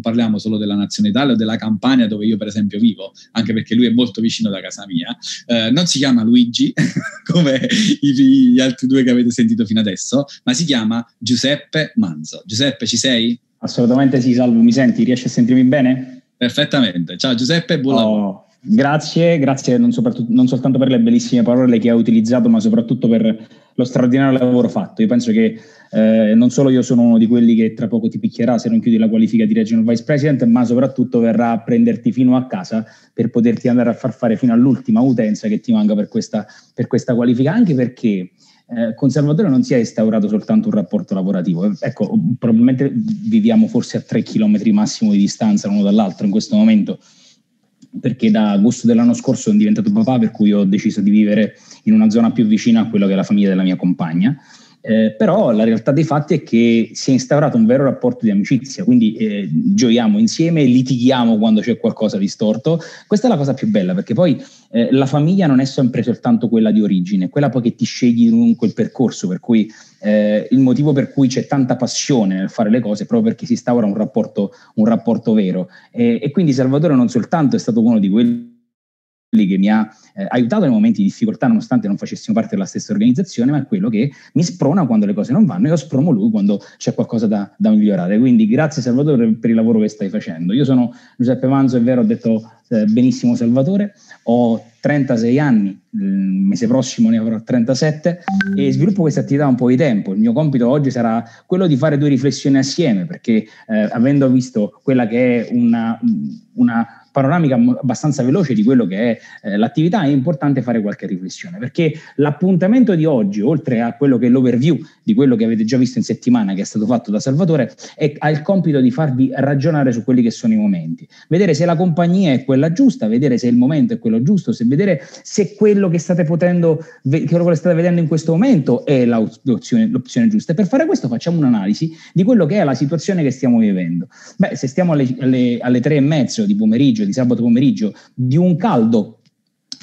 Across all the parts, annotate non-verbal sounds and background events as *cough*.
parliamo solo della nazione Italia o della Campania dove io per esempio vivo, anche perché lui è molto vicino da casa mia, eh, non si chiama Luigi *laughs* come i, gli altri due che avete sentito fino adesso, ma si chiama Giuseppe Manzo. Giuseppe, ci sei? Assolutamente sì, Salvo, mi senti? Riesci a sentirmi bene? Perfettamente. Ciao Giuseppe, buon oh, Grazie, grazie non, non, soltanto per le bellissime parole che hai utilizzato, ma soprattutto per lo straordinario lavoro fatto. Io penso che eh, non solo io sono uno di quelli che tra poco ti picchierà se non chiudi la qualifica di Regional Vice President, ma soprattutto verrà a prenderti fino a casa per poterti andare a far fare fino all'ultima utenza che ti manca per questa, per questa qualifica, anche perché eh, con Salvatore non si è instaurato soltanto un rapporto lavorativo. Ecco, probabilmente viviamo forse a tre chilometri massimo di distanza l'uno dall'altro in questo momento, perché da agosto dell'anno scorso sono diventato papà, per cui ho deciso di vivere in una zona più vicina a quello che è la famiglia della mia compagna. Eh, però la realtà dei fatti è che si è instaurato un vero rapporto di amicizia, quindi eh, gioiamo insieme, litighiamo quando c'è qualcosa di storto. Questa è la cosa più bella, perché poi eh, la famiglia non è sempre soltanto quella di origine, quella poi che ti scegli lungo il percorso, per cui eh, il motivo per cui c'è tanta passione nel fare le cose è proprio perché si instaura un rapporto, un rapporto vero. e quindi Salvatore non soltanto è stato uno di quelli che mi ha eh, aiutato nei momenti di difficoltà, nonostante non facessimo parte della stessa organizzazione, ma è quello che mi sprona quando le cose non vanno e io spromo lui quando c'è qualcosa da, da migliorare. Quindi grazie Salvatore per il lavoro che stai facendo. Io sono Giuseppe Manzo, è vero, ho detto eh, benissimo Salvatore, ho 36 anni, il mese prossimo ne avrò 37 e sviluppo questa attività un po' di tempo. Il mio compito oggi sarà quello di fare due riflessioni assieme, perché eh, avendo visto quella che è una, una panoramica abbastanza veloce di quello che è eh, l'attività, è importante fare qualche riflessione, perché l'appuntamento di oggi, oltre a quello che è l'overview di quello che avete già visto in settimana, che è stato fatto da Salvatore, è, ha il compito di farvi ragionare su quelli che sono i momenti, vedere se la compagnia è quella giusta, vedere se il momento è quello giusto, se vedere se quello che state potendo, quello che state vedendo in questo momento è l'opzione, l'opzione giusta. E per fare questo facciamo un'analisi di quello che è la situazione che stiamo vivendo. Beh, se stiamo alle, alle, alle tre e mezzo di pomeriggio di sabato pomeriggio di un caldo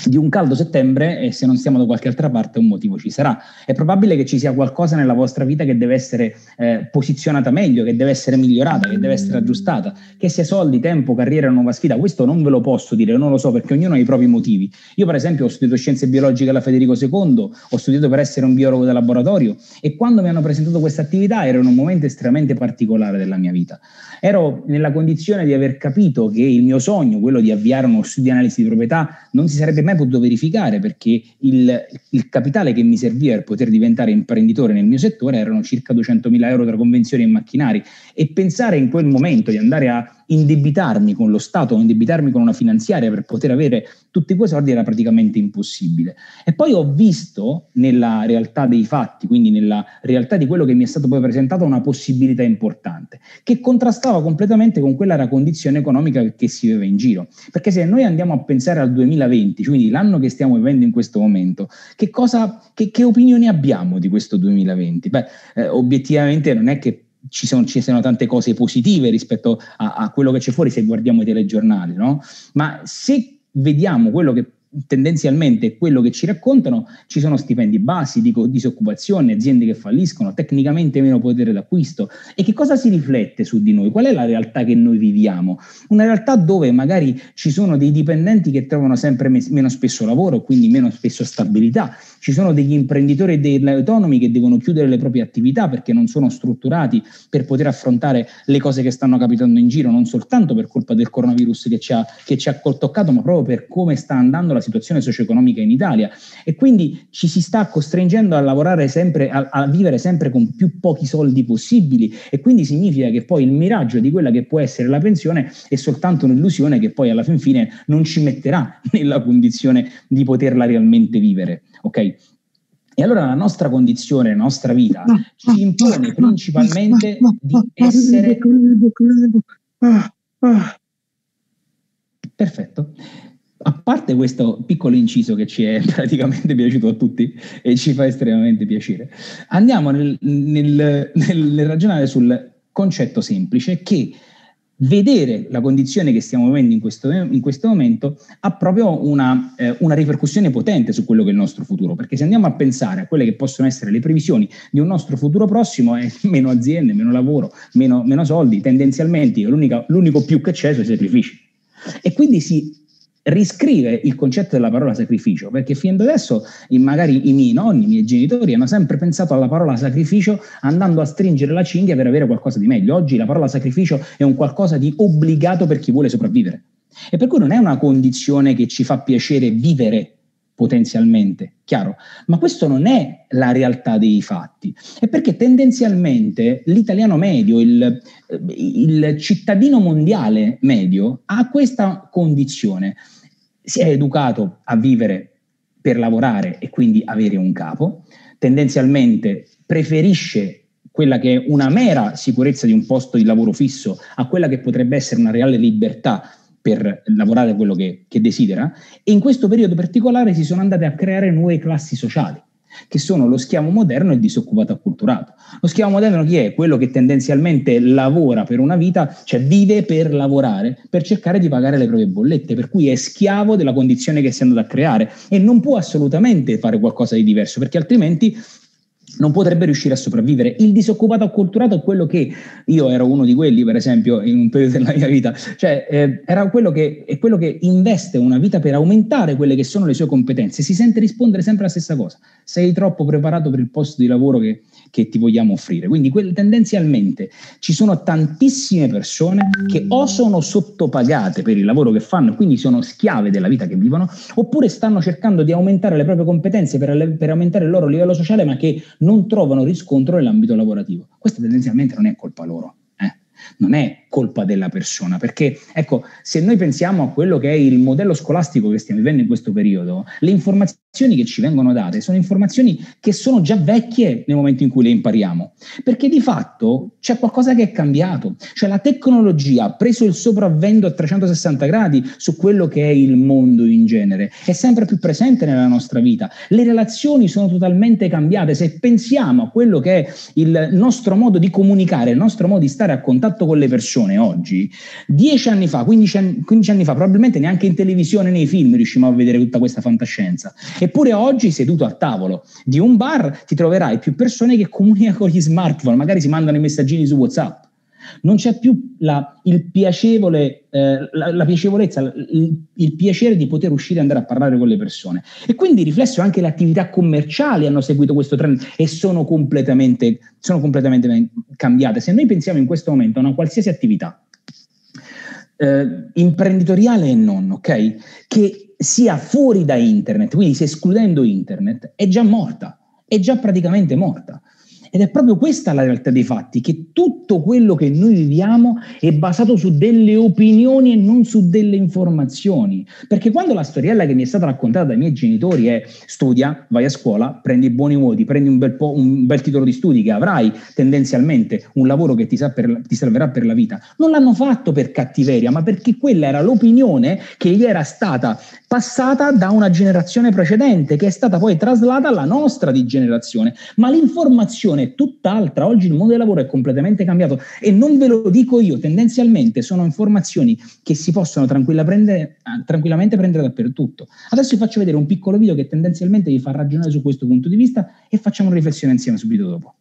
di un caldo settembre e se non stiamo da qualche altra parte un motivo ci sarà. È probabile che ci sia qualcosa nella vostra vita che deve essere eh, posizionata meglio, che deve essere migliorata, che deve essere aggiustata, che sia soldi, tempo, carriera, nuova sfida. Questo non ve lo posso dire, non lo so perché ognuno ha i propri motivi. Io per esempio ho studiato scienze biologiche alla Federico II, ho studiato per essere un biologo del laboratorio e quando mi hanno presentato questa attività era in un momento estremamente particolare della mia vita. Ero nella condizione di aver capito che il mio sogno, quello di avviare uno studio di analisi di proprietà, non si sarebbe mai potuto verificare perché il, il, capitale che mi serviva per poter diventare imprenditore nel mio settore erano circa 200.000 euro tra convenzioni e macchinari. E pensare in quel momento di andare a indebitarmi con lo Stato indebitarmi con una finanziaria per poter avere tutti quei soldi era praticamente impossibile. E poi ho visto nella realtà dei fatti, quindi nella realtà di quello che mi è stato poi presentato, una possibilità importante, che contrastava completamente con quella era condizione economica che si viveva in giro. Perché se noi andiamo a pensare al 2020, quindi l'anno che stiamo vivendo in questo momento, che, cosa, che, che opinioni abbiamo di questo 2020? Beh, eh, obiettivamente non è che ci sono, ci sono, tante cose positive rispetto a, a, quello che c'è fuori se guardiamo i telegiornali, no? Ma se vediamo quello che tendenzialmente quello che ci raccontano, ci sono stipendi bassi, dico, disoccupazione, aziende che falliscono, tecnicamente meno potere d'acquisto. E che cosa si riflette su di noi? Qual è la realtà che noi viviamo? Una realtà dove magari ci sono dei dipendenti che trovano sempre me- meno spesso lavoro, quindi meno spesso stabilità, ci sono degli imprenditori e degli autonomi che devono chiudere le proprie attività perché non sono strutturati per poter affrontare le cose che stanno capitando in giro, non soltanto per colpa del coronavirus che ci ha, che ci ha toccato, ma proprio per come sta andando la situazione socio-economica in Italia. E quindi ci si sta costringendo a lavorare sempre, a, a, vivere sempre con più pochi soldi possibili. E quindi significa che poi il miraggio di quella che può essere la pensione è soltanto un'illusione che poi alla fin fine non ci metterà *laughs* nella condizione di poterla realmente vivere, ok? E allora la nostra condizione, la nostra vita ci impone principalmente di essere... Perfetto. A parte questo piccolo inciso che ci è *laughs* praticamente piaciuto a tutti e ci fa estremamente piacere, andiamo nel, nel, nel ragionare sul concetto semplice che vedere la condizione che stiamo vivendo in questo, in questo momento ha proprio una, eh, una, ripercussione potente su quello che è il nostro futuro, perché se andiamo a pensare a quelle che possono essere le previsioni di un nostro futuro prossimo, è *laughs* meno aziende, meno lavoro, meno, meno soldi, tendenzialmente l'unico più che c'è sono i sacrifici. E quindi si riscrive il concetto della parola sacrificio, perché fino ad adesso magari i miei nonni, i miei genitori hanno sempre pensato alla parola sacrificio andando a stringere la cinghia per avere qualcosa di meglio. Oggi la parola sacrificio è un qualcosa di obbligato per chi vuole sopravvivere. E per cui non è una condizione che ci fa piacere vivere potenzialmente, chiaro, ma questo non è la realtà dei fatti, è perché tendenzialmente l'italiano medio, il, il cittadino mondiale medio ha questa condizione, si è educato a vivere per lavorare e quindi avere un capo, tendenzialmente preferisce quella che è una mera sicurezza di un posto di lavoro fisso a quella che potrebbe essere una reale libertà per lavorare quello che, che desidera e in questo periodo particolare si sono andate a creare nuove classi sociali che sono lo schiavo moderno e il disoccupato acculturato. Lo schiavo moderno chi è? Quello che tendenzialmente lavora per una vita, cioè vive per lavorare, per cercare di pagare le proprie bollette, per cui è schiavo della condizione che si è andato a creare e non può assolutamente fare qualcosa di diverso, perché altrimenti non potrebbe riuscire a sopravvivere. Il disoccupato acculturato è quello che io ero uno di quelli, per esempio, in un periodo della mia vita, cioè eh, era quello che, è quello che investe una vita per aumentare quelle che sono le sue competenze, si sente rispondere sempre la stessa cosa. Sei troppo preparato per il posto di lavoro che, che ti vogliamo offrire. Quindi quel, tendenzialmente ci sono tantissime persone che o sono sottopagate per il lavoro che fanno, quindi sono schiave della vita che vivono, oppure stanno cercando di aumentare le proprie competenze per, per aumentare il loro livello sociale, ma che non trovano riscontro nell'ambito lavorativo. Questa tendenzialmente non è colpa loro? Non è colpa della persona, perché ecco, se noi pensiamo a quello che è il modello scolastico che stiamo vivendo in questo periodo, le informazioni che ci vengono date sono informazioni che sono già vecchie nel momento in cui le impariamo, perché di fatto c'è qualcosa che è cambiato, cioè la tecnologia ha preso il sopravvento a 360 gradi su quello che è il mondo in genere, è sempre più presente nella nostra vita, le relazioni sono totalmente cambiate, se pensiamo a quello che è il nostro modo di comunicare, il nostro modo di stare a contatto con le persone oggi, dieci anni fa, 15 anni, 15 anni fa, probabilmente neanche in televisione, nei film riusciamo a vedere tutta questa fantascienza Eppure oggi, seduto a tavolo di un bar, ti troverai più persone che comunicano con gli smartphone, magari si mandano i messaggini su WhatsApp. Non c'è più la, piacevole, eh, la, la, piacevolezza, il, il, piacere di poter uscire e andare a parlare con le persone. E quindi riflesso anche le attività commerciali hanno seguito questo trend e sono completamente, sono completamente cambiate. Se noi pensiamo in questo momento a una qualsiasi attività, eh, imprenditoriale e non, ok? Che sia fuori da internet, quindi se escludendo internet, è già morta, è già praticamente morta. Ed è proprio questa la realtà dei fatti, che tutto quello che noi viviamo è basato su delle opinioni e non su delle informazioni. Perché quando la storiella che mi è stata raccontata dai miei genitori è studia, vai a scuola, prendi buoni voti, prendi un bel, po', un bel titolo di studi che avrai tendenzialmente un lavoro che ti, per, ti salverà per la vita, non l'hanno fatto per cattiveria, ma perché quella era l'opinione che gli era stata passata da una generazione precedente, che è stata poi traslata alla nostra di generazione. Ma l'informazione è tutt'altra. Oggi il mondo del lavoro è completamente cambiato e non ve lo dico io, tendenzialmente sono informazioni che si possono tranquilla prendere, tranquillamente prendere dappertutto. Adesso vi faccio vedere un piccolo video che tendenzialmente vi fa ragionare su questo punto di vista e facciamo una riflessione insieme subito dopo.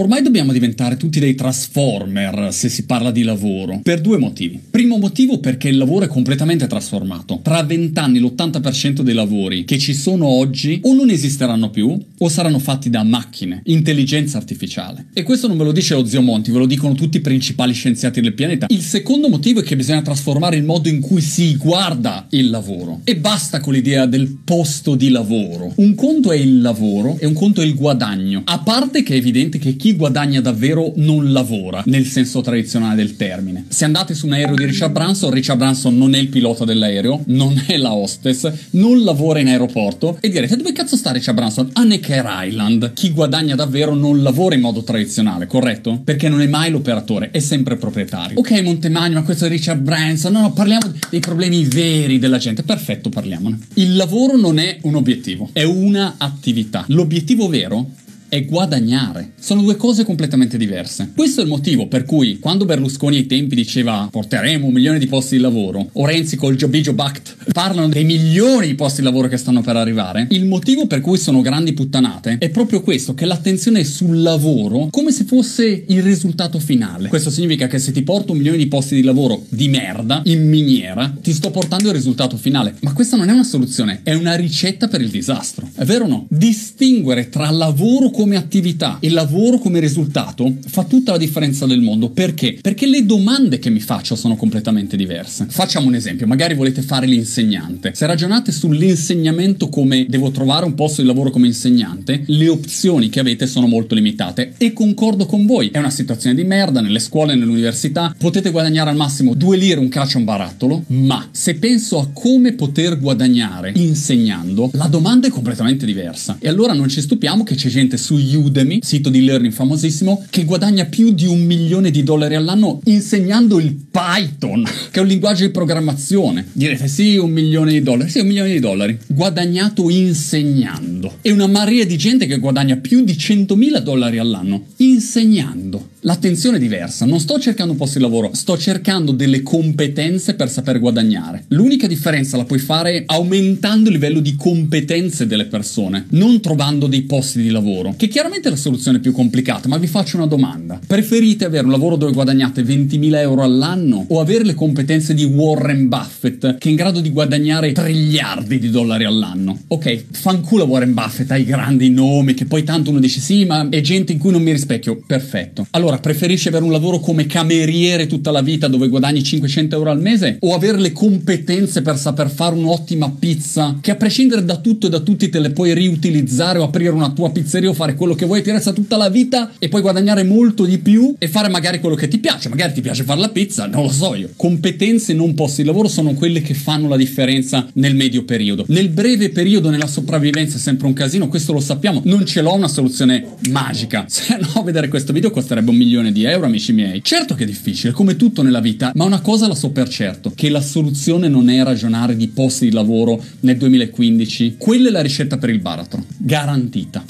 Ormai dobbiamo diventare tutti dei transformer se si parla di lavoro, per due motivi. Primo motivo perché il lavoro è completamente trasformato. Tra vent'anni l'80% dei lavori che ci sono oggi o non esisteranno più o saranno fatti da macchine, intelligenza artificiale. E questo non ve lo dice lo zio Monti, ve lo dicono tutti i principali scienziati del pianeta. Il secondo motivo è che bisogna trasformare il modo in cui si guarda il lavoro. E basta con l'idea del posto di lavoro. Un conto è il lavoro e un conto è il guadagno. A parte che è evidente che chi chi guadagna davvero non lavora, nel senso tradizionale del termine. Se andate su un aereo di Richard Branson, Richard Branson non è il pilota dell'aereo, non è la hostess, non lavora in aeroporto e direte dove cazzo sta Richard Branson? A Necker Island. Chi guadagna davvero non lavora in modo tradizionale, corretto? Perché non è mai l'operatore, è sempre proprietario. Ok Montemagno, ma questo è Richard Branson, no, no, parliamo dei problemi veri della gente. Perfetto, parliamone. Il lavoro non è un obiettivo, è una attività. L'obiettivo vero è guadagnare. Sono due cose completamente diverse. Questo è il motivo per cui quando Berlusconi ai tempi diceva porteremo un milione di posti di lavoro, o Renzi col Jobigio Bact parlano dei milioni di posti di lavoro che stanno per arrivare, il motivo per cui sono grandi puttanate è proprio questo, che l'attenzione è sul lavoro come se fosse il risultato finale. Questo significa che se ti porto un milione di posti di lavoro di merda, in miniera, ti sto portando il risultato finale. Ma questa non è una soluzione, è una ricetta per il disastro. È vero o no? Distinguere tra lavoro come attività e lavoro come risultato fa tutta la differenza del mondo. Perché? Perché le domande che mi faccio sono completamente diverse. Facciamo un esempio, magari volete fare l'insegnante. Se ragionate sull'insegnamento come devo trovare un posto di lavoro come insegnante, le opzioni che avete sono molto limitate e concordo con voi, è una situazione di merda nelle scuole, nell'università, potete guadagnare al massimo due lire un calcio a un barattolo, ma se penso a come poter guadagnare insegnando, la domanda è completamente diversa. E allora non ci stupiamo che c'è gente su Udemy, sito di learning famosissimo, che guadagna più di un milione di dollari all'anno insegnando il Python, che è un linguaggio di programmazione. Direte sì, un milione di dollari, sì, un milione di dollari, guadagnato insegnando. E una marea di gente che guadagna più di 100.000 dollari all'anno insegnando. L'attenzione è diversa, non sto cercando un posto di lavoro, sto cercando delle competenze per saper guadagnare. L'unica differenza la puoi fare aumentando il livello di competenze delle persone, non trovando dei posti di lavoro, che chiaramente è la soluzione più complicata, ma vi faccio una domanda. Preferite avere un lavoro dove guadagnate 20.000 euro all'anno o avere le competenze di Warren Buffett, che è in grado di guadagnare triliardi di dollari all'anno? Ok, fanculo Warren Buffett, hai grandi nomi, che poi tanto uno dice sì, ma è gente in cui non mi rispecchio. Perfetto. Allora, allora, preferisci avere un lavoro come cameriere tutta la vita dove guadagni 500 euro al mese o avere le competenze per saper fare un'ottima pizza che a prescindere da tutto e da tutti te le puoi riutilizzare o aprire una tua pizzeria o fare quello che vuoi, ti resta tutta la vita e puoi guadagnare molto di più e fare magari quello che ti piace. Magari ti piace fare la pizza, non lo so io. Competenze non posti di lavoro sono quelle che fanno la differenza nel medio periodo. Nel breve periodo, nella sopravvivenza è sempre un casino, questo lo sappiamo. Non ce l'ho una soluzione magica. *laughs* Se no, vedere questo video costerebbe un milione di euro, amici miei. Certo che è difficile, come tutto nella vita, ma una cosa la so per certo, che la soluzione non è ragionare di posti di lavoro nel 2015. Quella è la ricetta per il baratro, garantita.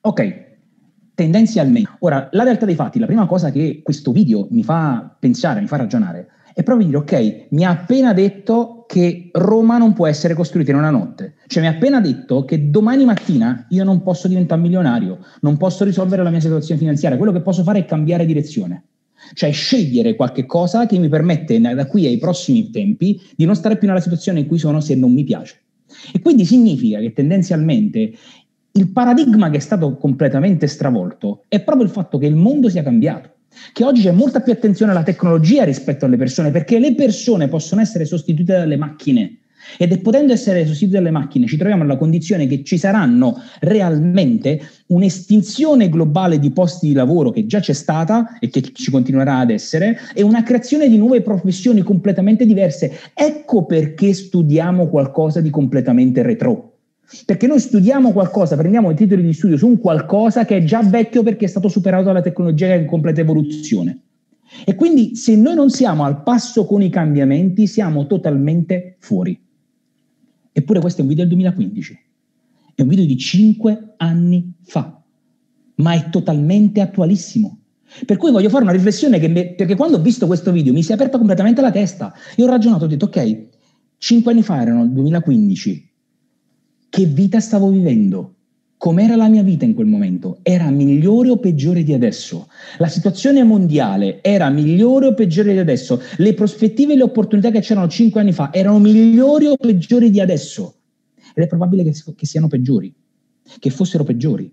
Ok, tendenzialmente. Ora, la realtà dei fatti, la prima cosa che questo video mi fa pensare, mi fa ragionare, è proprio dire, ok, mi ha appena detto che Roma non può essere costruita in una notte. Cioè mi ha appena detto che domani mattina io non posso diventare milionario, non posso risolvere la mia situazione finanziaria, quello che posso fare è cambiare direzione. Cioè scegliere qualche cosa che mi permette da qui ai prossimi tempi di non stare più nella situazione in cui sono se non mi piace. E quindi significa che tendenzialmente il paradigma che è stato completamente stravolto è proprio il fatto che il mondo sia cambiato che oggi c'è molta più attenzione alla tecnologia rispetto alle persone, perché le persone possono essere sostituite dalle macchine. Ed è potendo essere sostituite dalle macchine, ci troviamo nella condizione che ci saranno realmente un'estinzione globale di posti di lavoro che già c'è stata e che ci continuerà ad essere, e una creazione di nuove professioni completamente diverse. Ecco perché studiamo qualcosa di completamente retro. Perché noi studiamo qualcosa, prendiamo i titoli di studio su un qualcosa che è già vecchio perché è stato superato dalla tecnologia che è in completa evoluzione. E quindi se noi non siamo al passo con i cambiamenti, siamo totalmente fuori. Eppure questo è un video del 2015, è un video di cinque anni fa, ma è totalmente attualissimo. Per cui voglio fare una riflessione me, perché quando ho visto questo video mi si è aperta completamente la testa. Io ho ragionato, ho detto ok, cinque anni fa erano il 2015, che vita stavo vivendo, com'era la mia vita in quel momento, era migliore o peggiore di adesso? La situazione mondiale era migliore o peggiore di adesso? Le prospettive e le opportunità che c'erano cinque anni fa erano migliori o peggiori di adesso? Ed è probabile che, che siano peggiori, che fossero peggiori.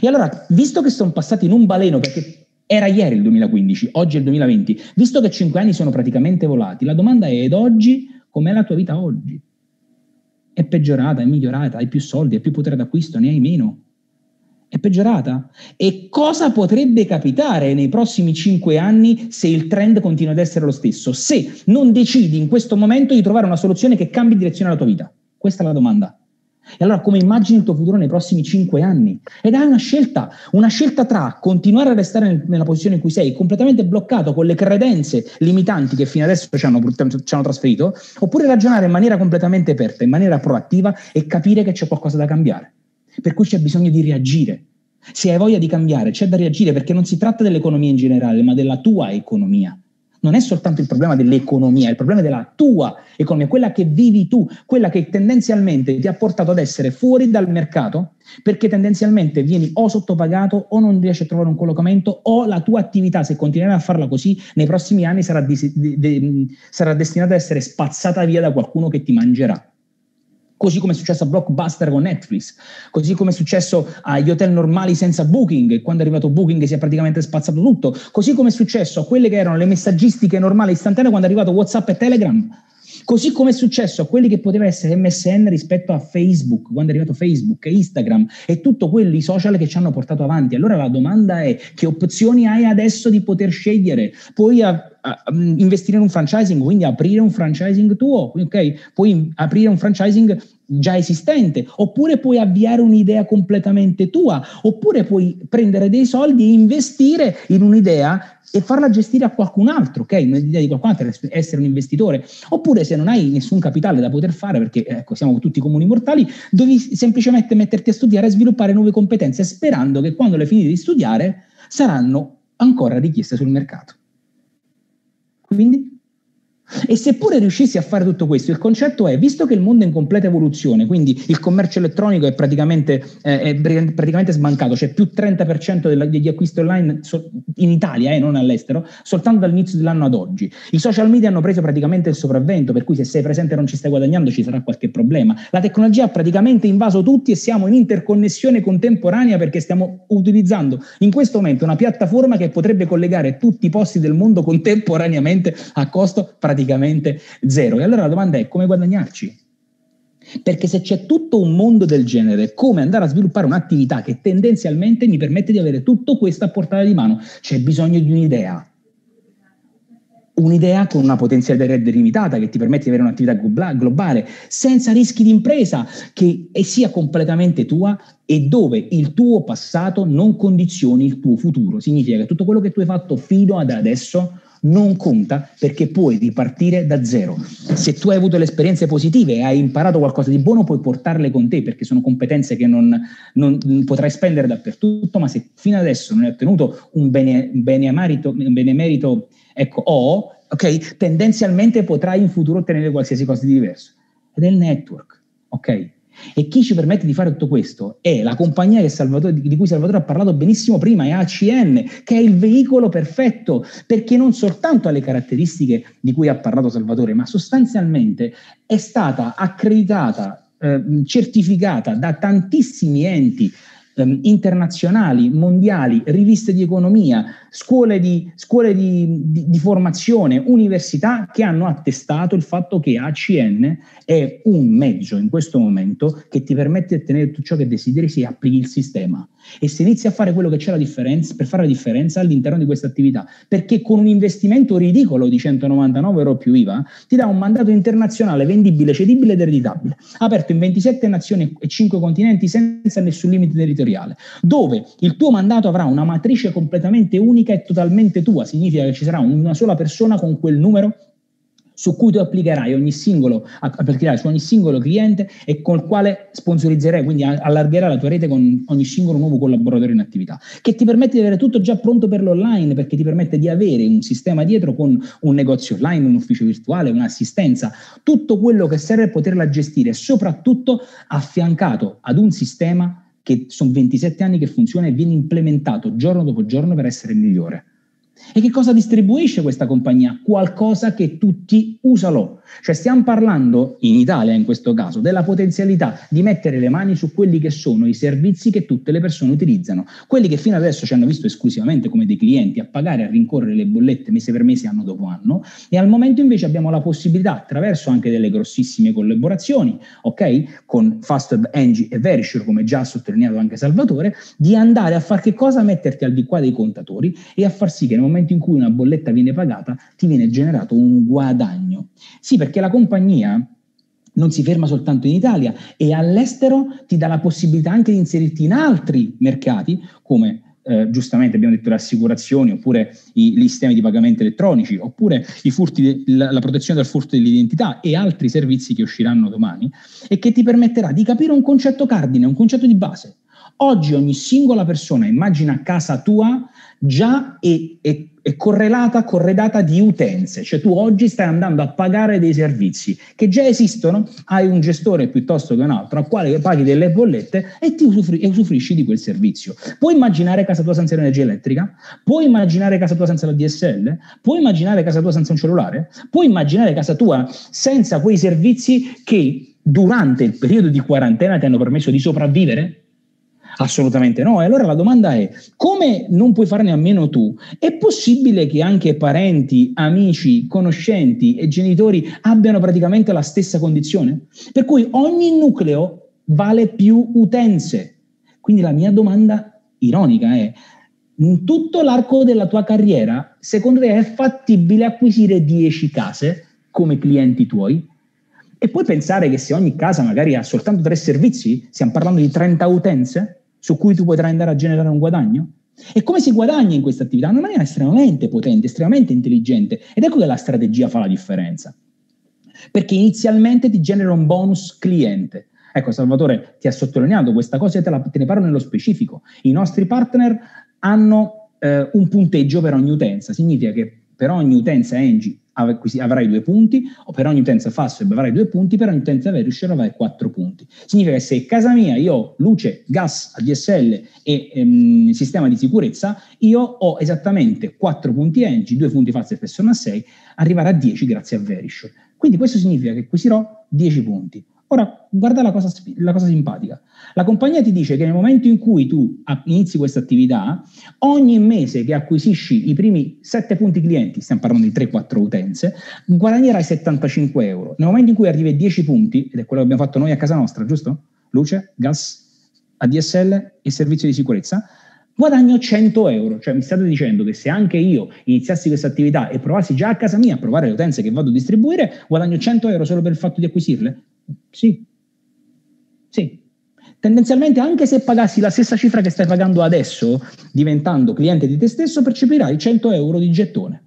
E allora, visto che sono passati in un baleno, perché era ieri il 2015, oggi è il 2020, visto che cinque anni sono praticamente volati, la domanda è ed oggi com'è la tua vita oggi? È peggiorata, è migliorata, hai più soldi, hai più potere d'acquisto, ne hai meno. È peggiorata? E cosa potrebbe capitare nei prossimi cinque anni se il trend continua ad essere lo stesso? Se non decidi in questo momento di trovare una soluzione che cambi direzione alla tua vita? Questa è la domanda. E allora come immagini il tuo futuro nei prossimi cinque anni? Ed hai una scelta, una scelta tra continuare a restare nella posizione in cui sei, completamente bloccato con le credenze limitanti che fino adesso ci hanno, ci hanno trasferito, oppure ragionare in maniera completamente aperta, in maniera proattiva e capire che c'è qualcosa da cambiare. Per cui c'è bisogno di reagire. Se hai voglia di cambiare, c'è da reagire perché non si tratta dell'economia in generale, ma della tua economia non è soltanto il problema dell'economia, è il problema della tua economia, quella che vivi tu, quella che tendenzialmente ti ha portato ad essere fuori dal mercato, perché tendenzialmente vieni o sottopagato o non riesci a trovare un collocamento o la tua attività, se continuerai a farla così, nei prossimi anni sarà, di, di, di, sarà destinata ad essere spazzata via da qualcuno che ti mangerà così come è successo a Blockbuster con Netflix, così come è successo agli hotel normali senza Booking, quando è arrivato Booking si è praticamente spazzato tutto, così come è successo a quelle che erano le messaggistiche normali istantanee quando è arrivato WhatsApp e Telegram. Così come è successo a quelli che poteva essere MSN rispetto a Facebook, quando è arrivato Facebook e Instagram e tutti quelli social che ci hanno portato avanti. Allora la domanda è che opzioni hai adesso di poter scegliere? Puoi investire in un franchising, quindi aprire un franchising tuo, ok? Puoi aprire un franchising già esistente, oppure puoi avviare un'idea completamente tua, oppure puoi prendere dei soldi e investire in un'idea e farla gestire a qualcun altro, ok? Un'idea di qualcun altro, essere un investitore, oppure se non hai nessun capitale da poter fare, perché ecco, siamo tutti comuni mortali, devi semplicemente metterti a studiare e sviluppare nuove competenze, sperando che quando le finite di studiare saranno ancora richieste sul mercato. Quindi e seppure riuscissi a fare tutto questo, il concetto è, visto che il mondo è in completa evoluzione, quindi il commercio elettronico è praticamente, eh, è praticamente sbancato, c'è più 30% della, degli acquisti online so, in Italia, eh, non all'estero, soltanto dall'inizio dell'anno ad oggi. I social media hanno preso praticamente il sopravvento, per cui se sei presente e non ci stai guadagnando ci sarà qualche problema. La tecnologia ha praticamente invaso tutti e siamo in interconnessione contemporanea perché stiamo utilizzando in questo momento una piattaforma che potrebbe collegare tutti i posti del mondo contemporaneamente a costo praticamente praticamente zero. E allora la domanda è come guadagnarci? Perché se c'è tutto un mondo del genere, come andare a sviluppare un'attività che tendenzialmente mi permette di avere tutto questo a portata di mano? C'è bisogno di un'idea. Un'idea con una potenzialità limitata che ti permette di avere un'attività globale, senza rischi di impresa, che sia completamente tua e dove il tuo passato non condizioni il tuo futuro. Significa che tutto quello che tu hai fatto fino ad adesso non conta perché puoi ripartire da zero. Se tu hai avuto le esperienze positive e hai imparato qualcosa di buono, puoi portarle con te perché sono competenze che non, non potrai spendere dappertutto, ma se fino adesso non hai ottenuto un, bene, benemerito, un benemerito ecco, O, ok, tendenzialmente potrai in futuro ottenere qualsiasi cosa di diverso. Ed è il network, ok? E chi ci permette di fare tutto questo è la compagnia di cui Salvatore ha parlato benissimo prima, è ACN, che è il veicolo perfetto, perché non soltanto ha le caratteristiche di cui ha parlato Salvatore, ma sostanzialmente è stata accreditata, eh, certificata da tantissimi enti ehm, internazionali, mondiali, riviste di economia, scuole, di, scuole di, di, di, formazione, università che hanno attestato il fatto che ACN è un mezzo in questo momento che ti permette di ottenere tutto ciò che desideri se applichi il sistema e se inizi a fare quello che c'è la differenza, per fare la differenza all'interno di questa attività, perché con un investimento ridicolo di 199 euro più IVA ti dà un mandato internazionale vendibile, cedibile ed ereditabile, aperto in 27 nazioni e 5 continenti senza nessun limite territoriale, dove il tuo mandato avrà una matrice completamente unica e totalmente tua, significa che ci sarà una sola persona con quel numero su cui tu applicherai ogni singolo, applicherai su ogni singolo cliente e col quale sponsorizzerai, quindi allargherai la tua rete con ogni singolo nuovo collaboratore in attività, che ti permette di avere tutto già pronto per l'online, perché ti permette di avere un sistema dietro con un negozio online, un ufficio virtuale, un'assistenza, tutto quello che serve per poterla gestire, soprattutto affiancato ad un sistema che sono 27 anni che funziona e viene implementato giorno dopo giorno per essere migliore. E che cosa distribuisce questa compagnia? Qualcosa che tutti usano. Cioè stiamo parlando, in Italia in questo caso, della potenzialità di mettere le mani su quelli che sono i servizi che tutte le persone utilizzano, quelli che fino adesso ci hanno visto esclusivamente come dei clienti a pagare, a rincorrere le bollette mese per mese, anno dopo anno, e al momento invece abbiamo la possibilità, attraverso anche delle grossissime collaborazioni, ok, con Fastweb, Engie e Verisure, come già ha sottolineato anche Salvatore, di andare a fare che cosa? Metterti al di qua dei contatori e a far sì che nel momento in cui una bolletta viene pagata ti viene generato un guadagno. Sì, perché la compagnia non si ferma soltanto in Italia e all'estero ti dà la possibilità anche di inserirti in altri mercati come eh, giustamente abbiamo detto le assicurazioni oppure i, gli sistemi di pagamento elettronici oppure furti, la, la, protezione dal furto dell'identità e altri servizi che usciranno domani e che ti permetterà di capire un concetto cardine, un concetto di base. Oggi ogni singola persona immagina casa tua già è, è, è, correlata, corredata di utenze, cioè tu oggi stai andando a pagare dei servizi che già esistono, hai un gestore piuttosto che un altro al quale paghi delle bollette e ti usufru- usufruisci di quel servizio. Puoi immaginare casa tua senza energia elettrica? Puoi immaginare casa tua senza la DSL? Puoi immaginare casa tua senza un cellulare? Puoi immaginare casa tua senza quei servizi che durante il periodo di quarantena ti hanno permesso di sopravvivere? Assolutamente no. E allora la domanda è, come non puoi farne a meno tu? È possibile che anche parenti, amici, conoscenti e genitori abbiano praticamente la stessa condizione? Per cui ogni nucleo vale più utenze. Quindi la mia domanda ironica è, in tutto l'arco della tua carriera, secondo te è fattibile acquisire 10 case come clienti tuoi? E puoi pensare che se ogni casa magari ha soltanto tre servizi, stiamo parlando di 30 utenze? Su cui tu potrai andare a generare un guadagno? E come si guadagna in questa attività? In una maniera estremamente potente, estremamente intelligente. Ed ecco che la strategia fa la differenza. Perché inizialmente ti genera un bonus cliente. Ecco, Salvatore ti ha sottolineato questa cosa e te, la, te ne parlo nello specifico. I nostri partner hanno eh, un punteggio per ogni utenza. Significa che per ogni utenza Engie avrai due punti, o per ogni utenza Fastweb avrai due punti, per ogni utenza Verisure avrai quattro punti. Significa che se casa mia io ho luce, gas, ADSL e ehm, sistema di sicurezza, io ho esattamente quattro punti Engie, due punti Fastweb e sono a 6, arrivare a 10 grazie a Verisure. Quindi questo significa che acquisirò 10 punti. Ora, guarda la cosa, la cosa, simpatica. La compagnia ti dice che nel momento in cui tu inizi questa attività, ogni mese che acquisisci i primi 7 punti clienti, stiamo parlando di 3-4 utenze, guadagnerai 75 euro. Nel momento in cui arrivi a 10 punti, ed è quello che abbiamo fatto noi a casa nostra, giusto? Luce, gas, ADSL e servizio di sicurezza, guadagno 100 euro. Cioè mi state dicendo che se anche io iniziassi questa attività e provassi già a casa mia a provare le utenze che vado a distribuire, guadagno 100 euro solo per il fatto di acquisirle? Sì. Sì. Tendenzialmente, anche se pagassi la stessa cifra che stai pagando adesso, diventando cliente di te stesso, percepirai 100 euro di gettone.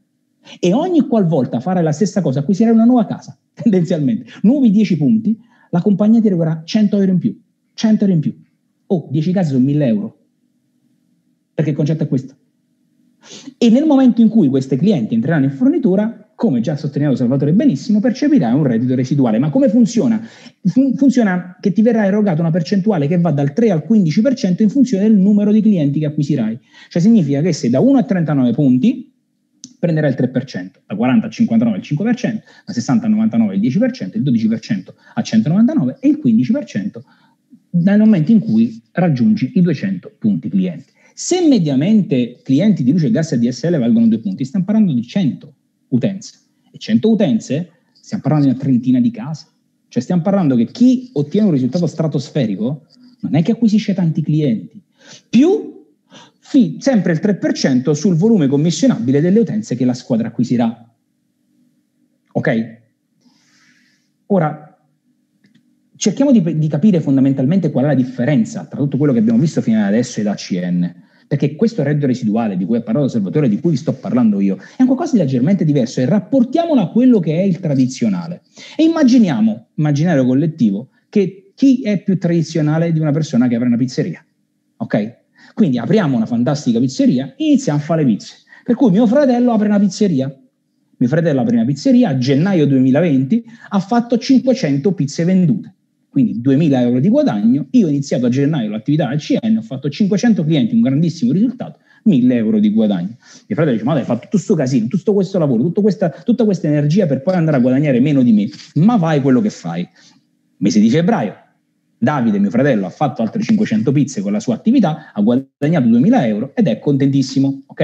E ogni qualvolta farai la stessa cosa, acquisirai una nuova casa, *laughs* tendenzialmente. Nuovi 10 punti, la compagnia ti regolerà 100 euro in più. 100 euro in più. Oh, 10 case sono 1000 euro. Perché il concetto è questo. E nel momento in cui questi clienti entreranno in fornitura, come già sottolineato Salvatore benissimo, percepirai un reddito residuale. Ma come funziona? funziona che ti verrà erogata una percentuale che va dal 3 al 15% in funzione del numero di clienti che acquisirai. Cioè significa che se da 1 a 39 punti prenderai il 3%, da 40 a 59 il 5%, da 60 a 99 il 10%, il 12% a 199 e il 15% nel momento in cui raggiungi i 200 punti clienti. Se mediamente clienti di luce, gas e DSL valgono 2 punti, stiamo parlando di 100 utenze. E 100 utenze, stiamo parlando di una trentina di case. Cioè stiamo parlando che chi ottiene un risultato stratosferico non è che acquisisce tanti clienti, più fi, sempre il 3% sul volume commissionabile delle utenze che la squadra acquisirà. Ok? Ora, cerchiamo di, di, capire fondamentalmente qual è la differenza tra tutto quello che abbiamo visto fino ad adesso ed ACN. Perché questo reddito residuale di cui ha parlato Salvatore, di cui vi sto parlando io, è un qualcosa di leggermente diverso e rapportiamolo a quello che è il tradizionale. E immaginiamo, immaginario collettivo, che chi è più tradizionale di una persona che apre una pizzeria. Ok? Quindi apriamo una fantastica pizzeria, iniziamo a fare pizze. Per cui mio fratello apre una pizzeria. Mio fratello apre una pizzeria, a gennaio 2020 ha fatto 500 pizze vendute quindi 2.000 euro di guadagno, io ho iniziato a gennaio l'attività al CN, ho fatto 500 clienti, un grandissimo risultato, 1.000 euro di guadagno. Mio fratello dice, ma hai fatto tutto questo casino, tutto questo lavoro, questa, tutta questa energia per poi andare a guadagnare meno di me, ma fai quello che fai. Mese di febbraio, Davide, mio fratello, ha fatto altre 500 pizze con la sua attività, ha guadagnato 2.000 euro ed è contentissimo, ok?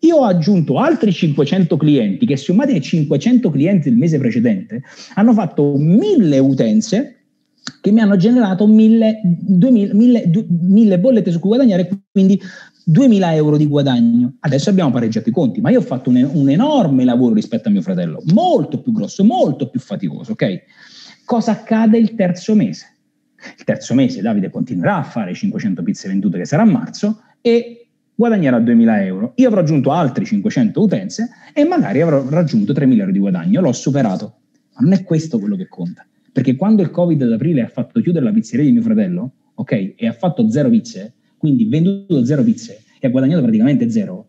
Io ho aggiunto altri 500 clienti che sommati ai 500 clienti del mese precedente hanno fatto 1000 utenze che mi hanno generato mille, duemila, mille, du, mille bollette su cui guadagnare, quindi 2000 euro di guadagno. Adesso abbiamo pareggiato i conti, ma io ho fatto un, un enorme lavoro rispetto a mio fratello, molto più grosso, molto più faticoso, ok? Cosa accade il terzo mese? Il terzo mese Davide continuerà a fare 500 pizze vendute che sarà a marzo e guadagnerà 2.000 euro. Io avrò aggiunto altri 500 utenze e magari avrò raggiunto 3.000 euro di guadagno. L'ho superato. Ma non è questo quello che conta. Perché quando il Covid ad aprile ha fatto chiudere la pizzeria di mio fratello, ok, e ha fatto zero pizze, quindi venduto zero pizze e ha guadagnato praticamente zero,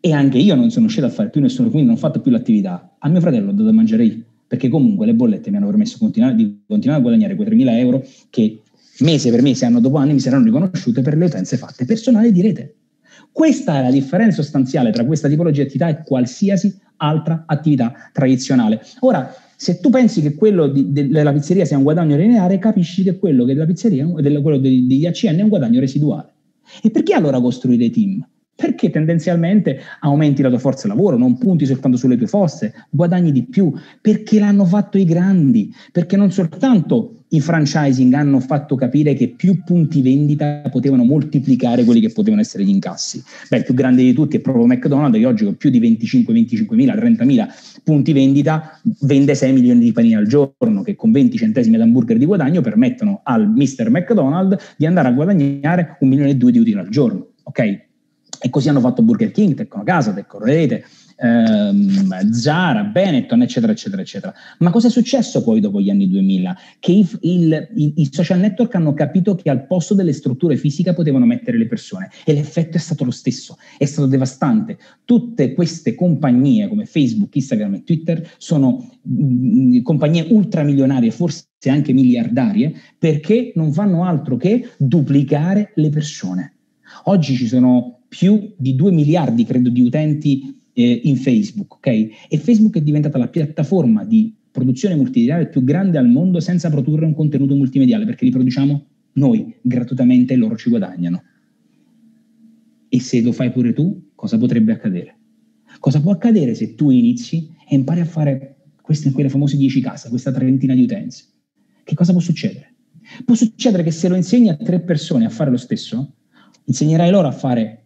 e anche io non sono uscito a fare più nessuno, quindi non ho fatto più l'attività, a mio fratello ho dato da mangiare io, perché comunque le bollette mi hanno permesso continuare, di continuare a guadagnare quei 3.000 euro che mese per mese, anno dopo anno, mi saranno riconosciute per le utenze fatte personali di rete. Questa è la differenza sostanziale tra questa tipologia di attività e qualsiasi altra attività tradizionale. Ora, se tu pensi che quello di, de, della pizzeria sia un guadagno lineare, capisci che quello della pizzeria, del, quello degli ACN è un guadagno residuale. E perché allora costruire team? Perché tendenzialmente aumenti la tua forza lavoro, non punti soltanto sulle tue fosse, guadagni di più, perché l'hanno fatto i grandi, perché non soltanto i franchising hanno fatto capire che più punti vendita potevano moltiplicare quelli che potevano essere gli incassi. Beh, il più grande di tutti è proprio McDonald's che oggi con più di 25, 25 mila, 30 mila punti vendita vende 6 milioni di panini al giorno che con 20 centesimi ad hamburger di guadagno permettono al Mr. McDonald's di andare a guadagnare un milione e due di utile al giorno. Ok? E così hanno fatto Burger King, Tecno Casa, Tecno Rete, ehm, Zara, Benetton, eccetera, eccetera, eccetera. Ma cosa è successo poi dopo gli anni 2000? Che i, il, i, i social network hanno capito che al posto delle strutture fisiche potevano mettere le persone e l'effetto è stato lo stesso, è stato devastante. Tutte queste compagnie come Facebook, Instagram e Twitter sono mh, mm, compagnie ultramilionarie, forse anche miliardarie, perché non fanno altro che duplicare le persone. Oggi ci sono più di 2 miliardi, credo, di utenti eh, in Facebook, ok? E Facebook è diventata la piattaforma di produzione multimediale più grande al mondo senza produrre un contenuto multimediale, perché li produciamo noi gratuitamente e loro ci guadagnano. E se lo fai pure tu, cosa potrebbe accadere? Cosa può accadere se tu inizi e impari a fare queste, quelle famose 10 case, questa trentina di utenze? Che cosa può succedere? Può succedere che se lo insegni a tre persone a fare lo stesso, insegnerai loro a fare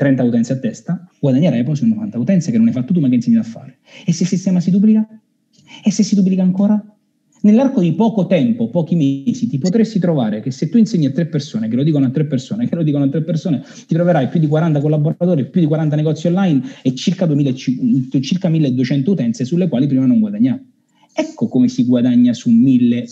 30 utenze a testa, guadagnerai poi su 90 utenze che non hai fatto tu ma che insegni a fare. E se il sistema si duplica? E se si duplica ancora? Nell'arco di poco tempo, pochi mesi, ti potresti trovare che se tu insegni a tre persone, che lo dicono a tre persone, che lo dicono a tre persone, ti troverai più di 40 collaboratori, più di 40 negozi online e circa, 2000, circa 1200 utenze sulle quali prima non guadagnavi. Ecco come si guadagna su 1000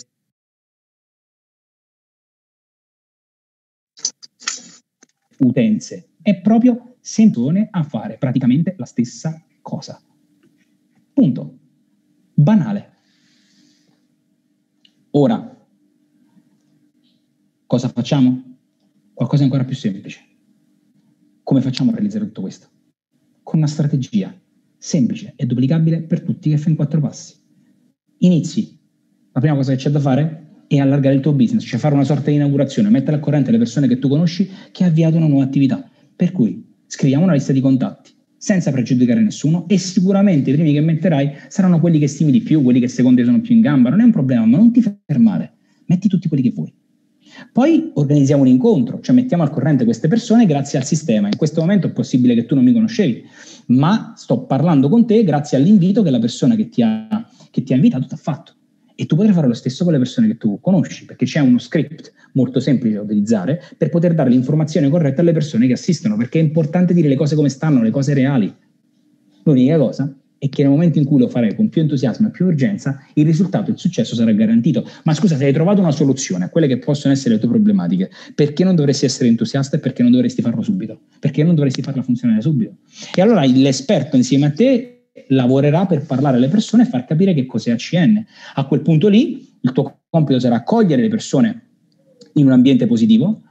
utenze è proprio semplice a fare praticamente la stessa cosa. Punto. Banale. Ora, cosa facciamo? Qualcosa ancora più semplice. Come facciamo a realizzare tutto questo? Con una strategia semplice e duplicabile per tutti che fa in quattro passi. Inizi. La prima cosa che c'è da fare è allargare il tuo business, cioè fare una sorta di inaugurazione, mettere al corrente le persone che tu conosci che ha avviato una nuova attività per cui scriviamo una lista di contatti senza pregiudicare nessuno e sicuramente i primi che metterai saranno quelli che stimi di più, quelli che secondo te sono più in gamba, non è un problema, ma non ti fermare, metti tutti quelli che vuoi. Poi organizziamo un incontro, cioè mettiamo al corrente queste persone grazie al sistema. In questo momento è possibile che tu non mi conoscevi, ma sto parlando con te grazie all'invito che la persona che ti ha, che ti ha invitato ti ha fatto. E tu potrai fare lo stesso con le persone che tu conosci, perché c'è uno script molto semplice da utilizzare per poter dare l'informazione corretta alle persone che assistono, perché è importante dire le cose come stanno, le cose reali. L'unica cosa è che nel momento in cui lo farei con più entusiasmo e più urgenza, il risultato, il successo sarà garantito. Ma scusa, se hai trovato una soluzione a quelle che possono essere le tue problematiche, perché non dovresti essere entusiasta e perché non dovresti farlo subito? Perché non dovresti farla funzionare subito? E allora l'esperto insieme a te lavorerà per parlare alle persone e far capire che cos'è ACN. A quel punto lì il tuo compito sarà accogliere le persone in un ambiente positivo,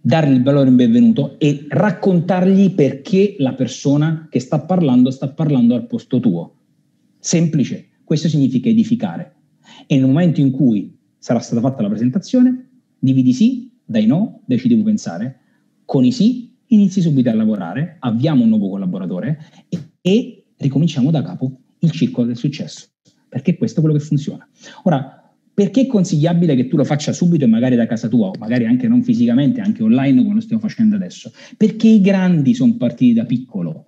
dargli il valore in benvenuto e raccontargli perché la persona che sta parlando sta parlando al posto tuo. Semplice, questo significa edificare. E nel momento in cui sarà stata fatta la presentazione, dividi sì, dai no, dai ci devo pensare, con i sì inizi subito a lavorare, avviamo un nuovo collaboratore e, e ricominciamo da capo il circolo del successo, perché questo è quello che funziona. Ora, perché è consigliabile che tu lo faccia subito e magari da casa tua, o magari anche non fisicamente, anche online come lo stiamo facendo adesso? Perché i grandi sono partiti da piccolo.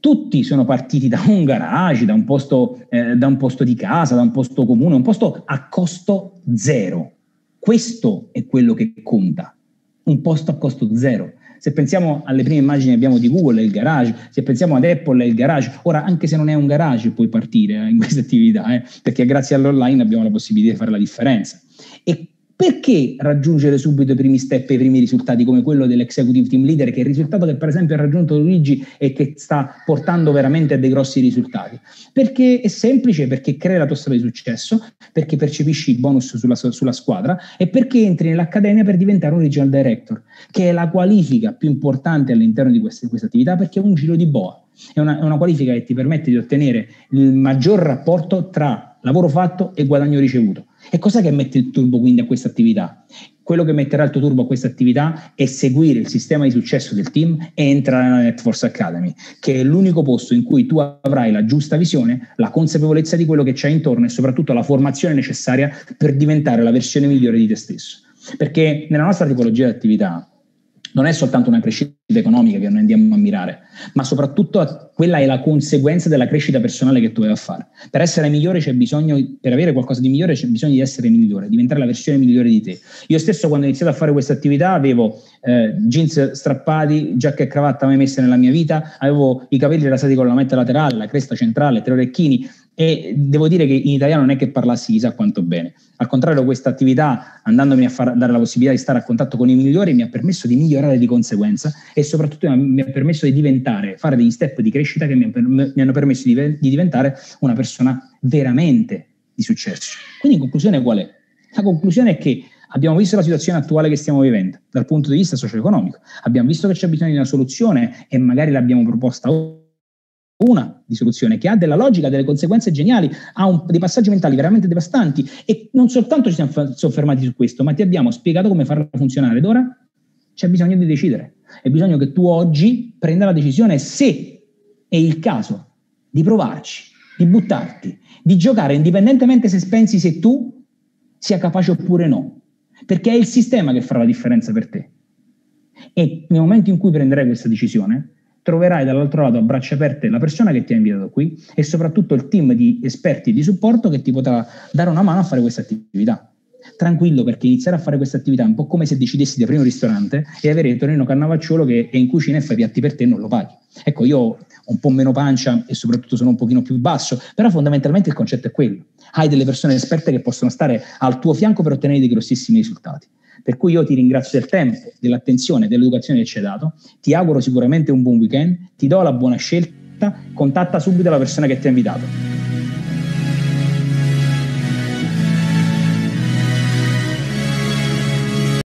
tutti sono partiti da un garage, da un, posto, eh, da un posto di casa, da un posto comune, un posto a costo zero. Questo è quello che conta, un posto a costo zero. Se pensiamo alle prime immagini che abbiamo di Google, è il garage, se pensiamo ad Apple, è il garage. Ora, anche se non è un garage, puoi partire eh, in questa attività, eh, perché grazie all'online abbiamo la possibilità di fare la differenza. E perché raggiungere subito i primi step e i primi risultati come quello dell'executive team leader, che è il risultato che per esempio ha raggiunto Luigi e che sta portando veramente a dei grossi risultati? Perché è semplice, perché crea la tua storia di successo, perché percepisci i bonus sulla, sulla squadra e perché entri nell'accademia per diventare un regional director, che è la qualifica più importante all'interno di questa, questa attività perché è un giro di boa. È una, è una qualifica che ti permette di ottenere il maggior rapporto tra lavoro fatto e guadagno ricevuto e cosa che mette il turbo quindi a questa attività? Quello che metterà il tuo turbo a questa attività è seguire il sistema di successo del team e entrare nella NetForce Academy, che è l'unico posto in cui tu avrai la giusta visione, la consapevolezza di quello che c'è intorno e soprattutto la formazione necessaria per diventare la versione migliore di te stesso. Perché nella nostra tipologia di attività non è soltanto una crescita economica che noi andiamo a mirare, ma soprattutto quella è la conseguenza della crescita personale che tu vai a fare. Per essere migliore c'è bisogno, per avere qualcosa di migliore c'è bisogno di essere migliore, diventare la versione migliore di te. Io stesso quando ho iniziato a fare questa attività avevo eh, jeans strappati, giacca e cravatta mai messe nella mia vita, avevo i capelli rasati con la metta laterale, la cresta centrale, tre orecchini, e devo dire che in italiano non è che parlassi chissà quanto bene. Al contrario, questa attività, andandomi a far, dare la possibilità di stare a contatto con i migliori, mi ha permesso di migliorare di conseguenza e soprattutto mi ha permesso di diventare, fare degli step di crescita che mi, mi hanno permesso di, di diventare una persona veramente di successo. Quindi in conclusione qual è? La conclusione è che abbiamo visto la situazione attuale che stiamo vivendo dal punto di vista socio-economico, abbiamo visto che c'è bisogno di una soluzione e magari l'abbiamo proposta una di soluzione che ha della logica, delle conseguenze geniali, ha un, dei passaggi mentali veramente devastanti e non soltanto ci siamo soffermati su questo, ma ti abbiamo spiegato come farla funzionare ed ora c'è bisogno di decidere. È bisogno che tu oggi prenda la decisione se è il caso di provarci, di buttarti, di giocare indipendentemente se pensi se tu sia capace oppure no, perché è il sistema che farà la differenza per te. E nel momento in cui prenderai questa decisione, troverai dall'altro lato a braccia aperte la persona che ti ha inviato qui e soprattutto il team di esperti di supporto che ti potrà dare una mano a fare questa attività. Tranquillo perché iniziare a fare questa attività è un po' come se decidessi di aprire un ristorante e avere Tonino Cannavacciolo che è in cucina e fa i piatti per te e non lo paghi. Ecco, io ho un po' meno pancia e soprattutto sono un pochino più basso, però fondamentalmente il concetto è quello. Hai delle persone esperte che possono stare al tuo fianco per ottenere dei grossissimi risultati. Per cui io ti ringrazio del tempo, dell'attenzione, dell'educazione che ci hai dato, ti auguro sicuramente un buon weekend, ti do la buona scelta, contatta subito la persona che ti ha invitato.